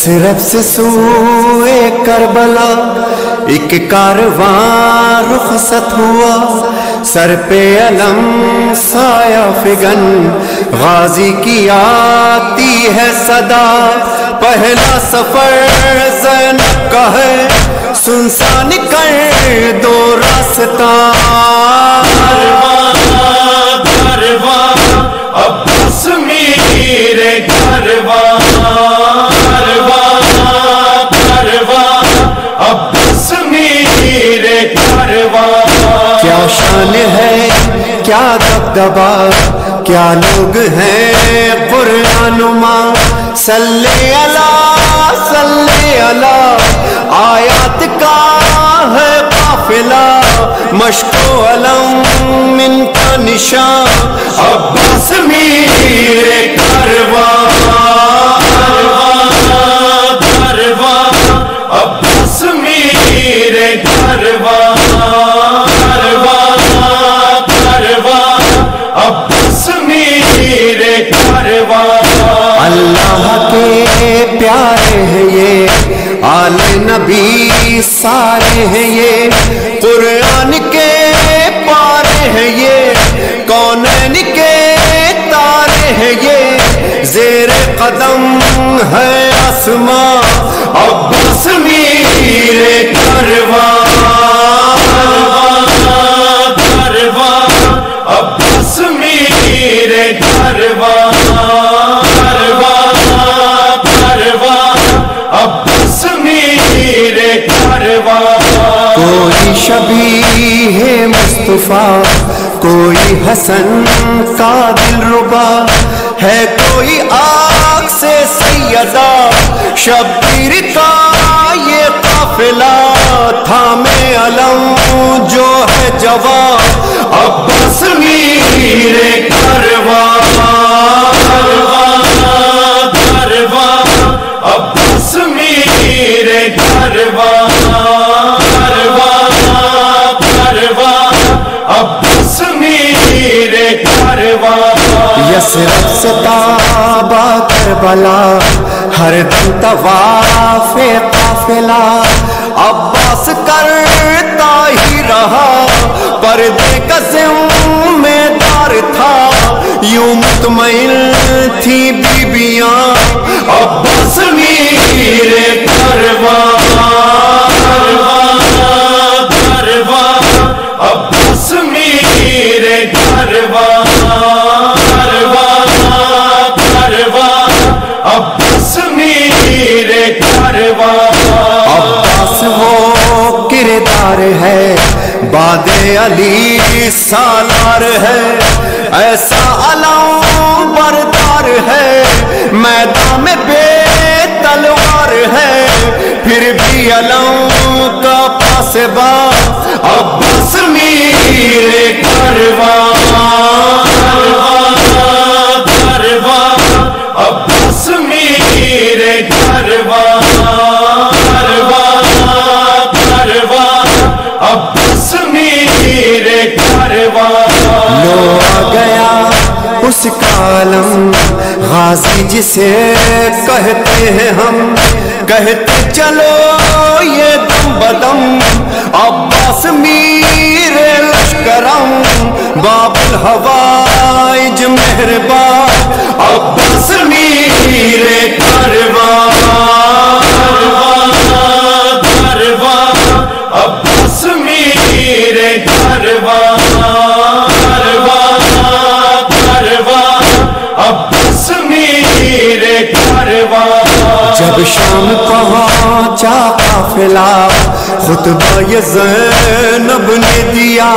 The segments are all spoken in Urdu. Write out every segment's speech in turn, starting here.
یسرف سے سوئے کربلا ایک کارواں رخصت ہوا سر پہ علم سایہ فگن غازی کی آتی ہے صدا پہلا سفر زینب کا ہے سنسان کر دو راستہ عباس میرے کیا شان ہے کیا دبدبا، کیا لوگ ہیں قرآن ماں صلی اللہ صلی اللہ، آیات کا ہے قافلہ۔ مشک و علم من کا نشان۔ عباس میں نبی سارے ہیں یہ شبی ہے مصطفیٰ، کوئی حسن کا دل ربا ہے، کوئی آگ سے سیدہ شبیر کا یہ قافلہ تھا میں علم جو ہے جوان عباس میرے گھرواں بلا، ہر دن طواف قافلہ، عباس کرتا ہی رہا، پردے کا ذمہ دار تھا۔ یوں مطمئن تھی بیبیاں، عباس میرے گھرواں وہ ہے باد علی سالار ہے۔ ایسا علم بردار ہے، میدان میں بے تلوار ہے۔ پھر بھی علم کا پاس با عباس میرے گھرواں جسے کہتے ہیں ہم، کہتے چلو یہ دم بدم۔ عباس میر لشکرم، باب الحوائج مہربان۔ عباس میرے جب شام پہنچا قافلہ؟ خطبہ یہ زینب نے دیا۔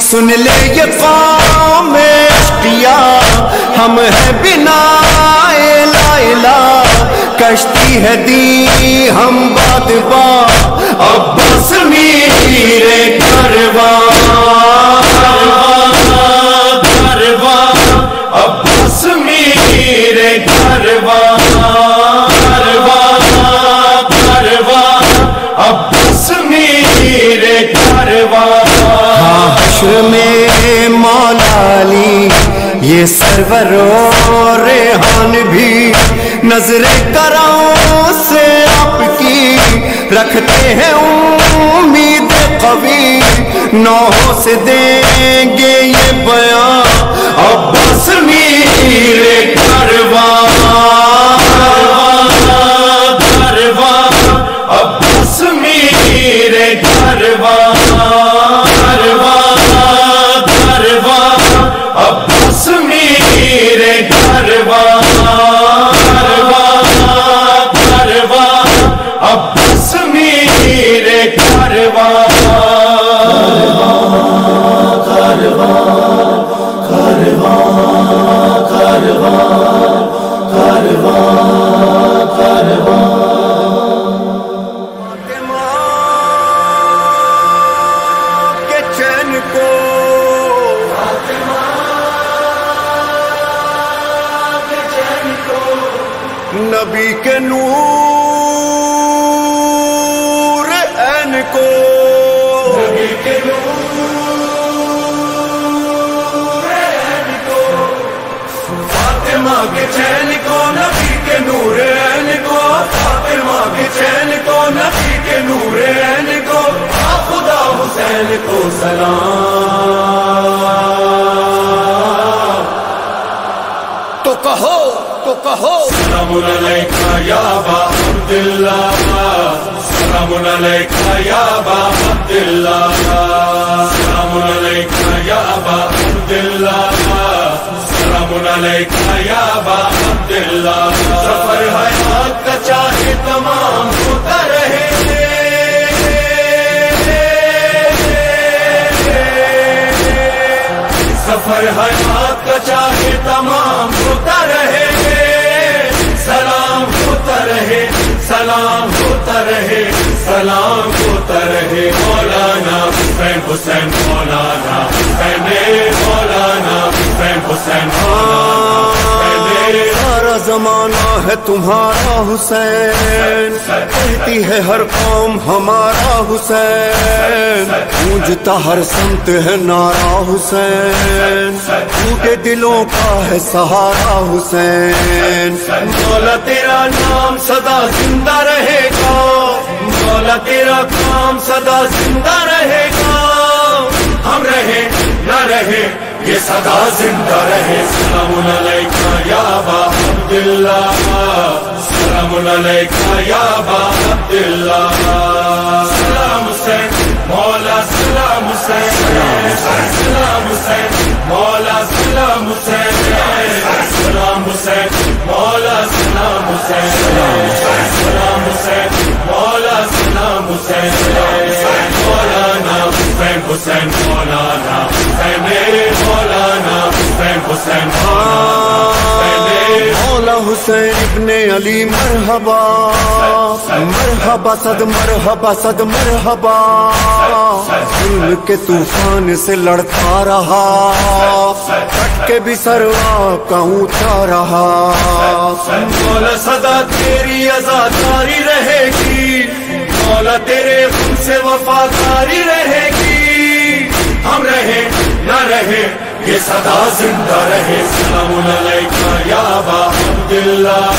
سن لے یہ قوم اشقیا۔ ہم ہے بنا لا الہ کشتی ہے دی ہم باد با عباس میرے گھرواں گھرواں عباس میرے گھرواں سرور و ریحان بھی نظر کراؤں سے آپ کی رکھتے ہیں امید قوی نوحوں سے دیں گے یہ بیان عباس میر کروان نبی کے نور این کو۔ فاطمہ کے چین کو، نبی کے نور عین کو۔ فاطمہ کے چین کو، نبی کے نور عین کو۔ خدا حسین کو سلام۔ تو کہو تو کہو۔ سلام علیکہ یا با عبداللہ. سلام علیکہ یا با عبداللہ. سلام علیکہ یا با عبداللہ. سلام علیکہ یا با عبداللہ. سفر حیات کا چاہے تمام ہوتا رہے. سفر حیات کا چاہے تمام ہوتا رہے. سلام ہوتا رہے، سلام ہوتا رہے، مولانا حسین حسین مولانا حسین مولانا حسین حسین مولانا زمانہ ہے تمہارا حسین۔ کہتی ہے ہر قوم ہمارا حسین۔ گونجتا ہر سمت ہے نارا حسین۔ ٹوٹے دلوں کا ہے سہارا حسین۔ مولا تیرا نام سدا زندہ رہے گا۔ مولا تیرا کام سدا زندہ رہے گا۔ ہم رہے نہ رہے یہ سدا زندہ رہے۔ سلام علیکہ یا با عبداللہ۔ سلام علیکہ یا با عبداللہ۔ سلام حسین، مولا سلام حسین۔ سلام حسین، مولا سلام حسین۔ سلام حسین، مولا سلام حسین۔ سلام حسین، مولا سلام حسین۔ حسین مولانا حسین مولانا، حسین حسین مولا حسین ابن علی، مرحبا۔ مرحبا صد مرحبا صد، مرحبا۔ ظلم کے طوفان سے لڑتا رہا۔ کٹ کے بھی سروا کہوں رہا۔ مولا صدا تیری ازاداری رہے گی۔ مولا تیرے خون سے وفاداری رہے گی۔ ہم رہے، نہ رہے، یہ صدا زندہ رہے. سلام علیکہ یا با عبداللہ.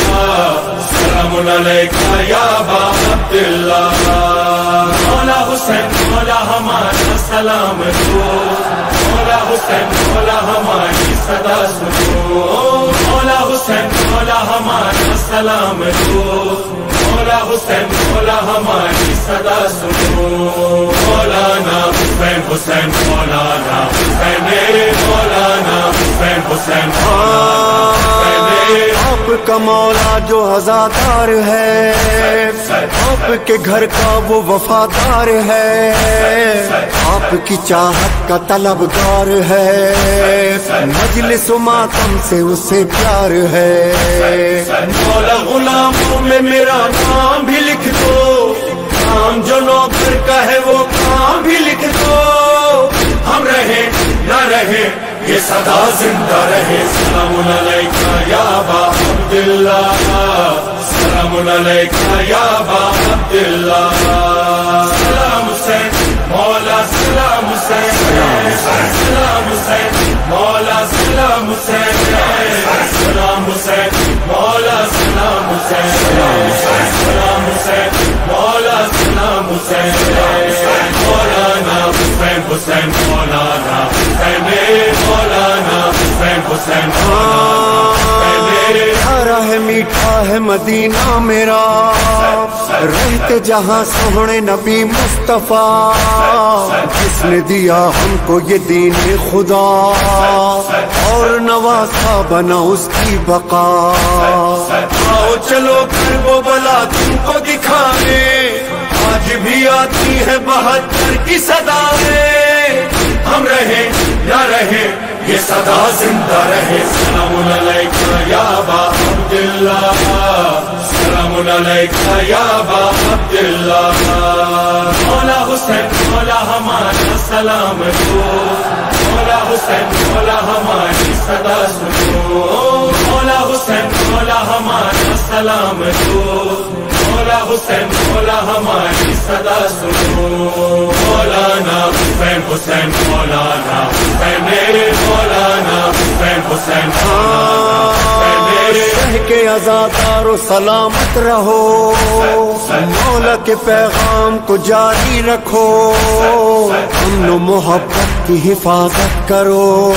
سلام علیکہ یا با عبداللہ. مولا حسین، مولا ہمارا سلام دو. مولا حسین، مولا ہماری صدا سنو. مولا حسین، مولا ہمارا سلام دو. مولا حسین، مولا ہماری صدا سنو. حسین مولانا حسین مولانا حسین حسین آپ کا مولا جو ہزادار ہے آپ کے گھر کا وہ وفادار ہے۔ آپ کی چاہت کا طلبگار ہے۔ مجلس و ماتم سے اسے پیار ہے۔ مولا غلاموں میں میرا نام بھی لکھ دو۔ کام جو نوکر کا ہے وہ کام بھی لکھ دو۔ ہم رہے، نہ رہے، یہ صدا زندہ رہے. سلام علیکہ یا با عبداللہ. سلام علیکہ یا با عبداللہ. سلام حسین. سلام حسین سلام حسین، مولا سلام حسین سلام حسین، مولا سلام حسین سلام حسین، مولا سلام حسین مولانا حسین حسین، مولانا حسین ہے مدینہ میرا۔ رہتے جہاں سونے نبی مصطفیٰ۔ جس نے دیا ہم کو یہ دین خدا۔ اور نواسا بنا اس کی بقا۔ آؤ چلو پھر وہ بلا تم کو دکھانے۔ آج بھی آتی ہے بہتر کی صدا ہم رہے نہ رہے یہ صدا زندہ رہے. سلام علیکہ یا با عبداللہ. سلام علیکہ یا با عبداللہ. مولا حسین، مولا ہمارا سلام دو. مولا حسین، مولا ہماری صدا سنو. مولا حسین، مولا ہمارا سلام دو. مولا حسین، مولا ہماری صدا سنو۔ مولانا حسین حسین، مولانا حسین، میرے مولانا حسین حسین رہ کے آزادار و سلامت رہو۔ مولا کے پیغام کو جاری رکھو۔ امن و محبت کی حفاظت کرو۔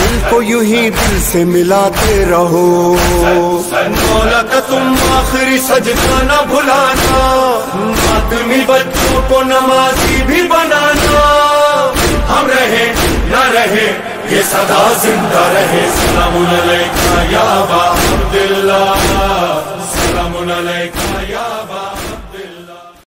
دل کو یوں ہی دل سے ملاتے رہو۔ مولا کا تم آخری سجدہ نہ بھلانا۔ آدمی بچوں کو نمازی بھی بنانا۔ ہم رہے نہ رہے یہ سدا زندہ رہے. سلام علیکہ یا عبداللہ. سلام علیکہ